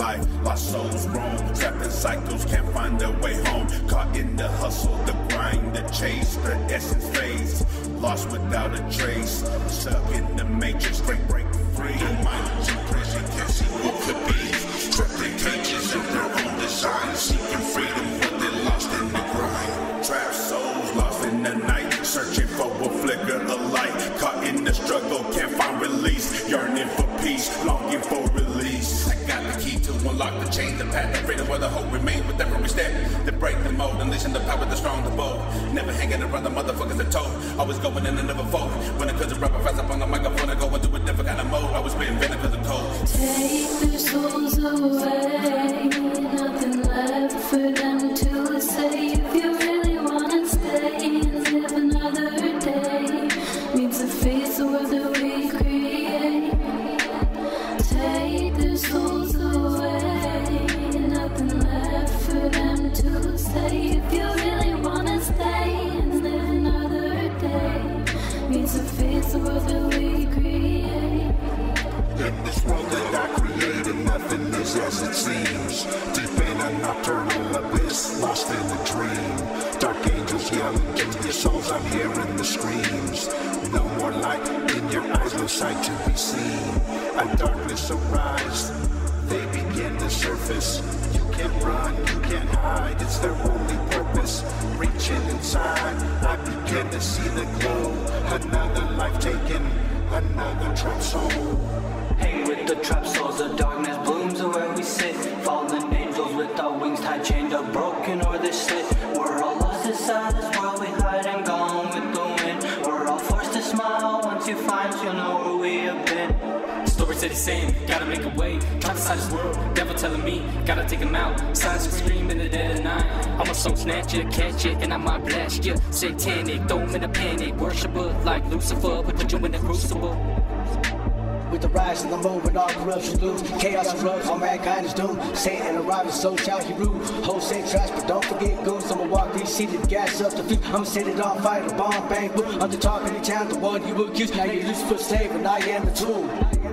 life. Lost souls trapped in cycles, can't find their way home. Caught in the hustle, the grind, the chase, the essence phase. Lost without a trace, stuck in the matrix, break free. In prison, can't see what could be. Trapped in cages of their own design, seeking freedom, but they're lost in the grind. Trapped souls lost in the night, searching for a flicker of light. Caught in the struggle, unlock the path freedom where the hope remains with every step. To break the mold, unleashing the power, the strong, the bold. Never hanging around the motherfuckers that told. Always going in and never fold. When it comes to rapper fast up on the microphone, I go into a different kind of mode. I was spitting venom cause of cold. Take their souls away, nothing left for them angels yelling to your souls, I'm hearing the screams. No more light in your eyes, no sight to be seen. A darkness arise, they begin to surface. You can't run, you can't hide, it's their only purpose. Reaching inside, I begin to see the glow. Another life taken, another trap soul. Hang with the trap souls, the darkness blooms The same, gotta make a way. Trying to this world, devil telling me, gotta take him out. Signs scream in the dead of night. I'm a soul snatch snatcher, catch it, and I might blast you. Satanic, throw him in a panic. Worshipper like Lucifer, put you in the crucible. With the rise of the moon, moment, all corruption lose. Chaos erupts, all mankind is doomed. Satan arriving, so shall he rule. Wholesale trash, but don't forget goons. I'ma walk these seated, gas up the feet. I'ma set it on fire, bomb bang boom. I'm the talk of the town, the one you accuse. Now you're Lucifer's slave, and I am the tool.